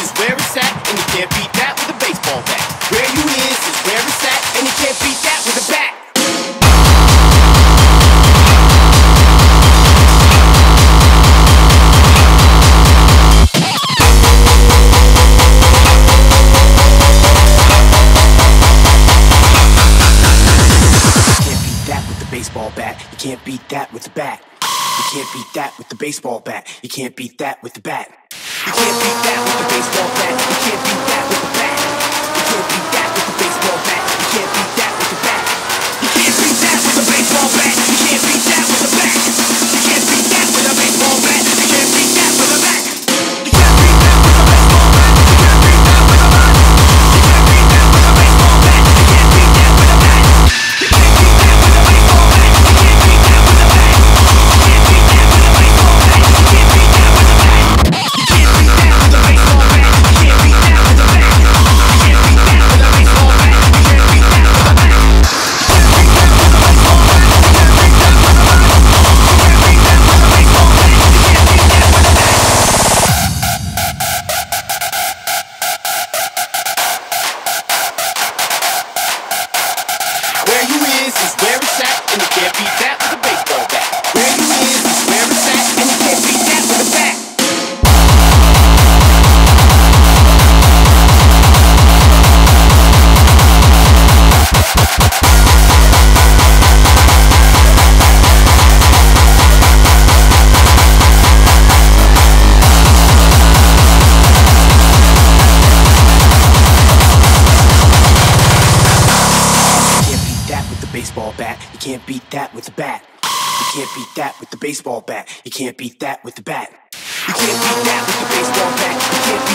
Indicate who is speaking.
Speaker 1: is where it's at, and you can't beat that with a baseball bat. Where you is is where it's at, and you can't beat that with a bat. baseball bat. You can't beat that with the bat. You can't beat that with the baseball bat. You can't beat that with the bat. You can't beat that with a baseball bat. You can't beat that. You can't beat that with the bat. You can't beat that with the baseball bat. You can't beat that with the bat. You can't beat that with the baseball bat. You can't.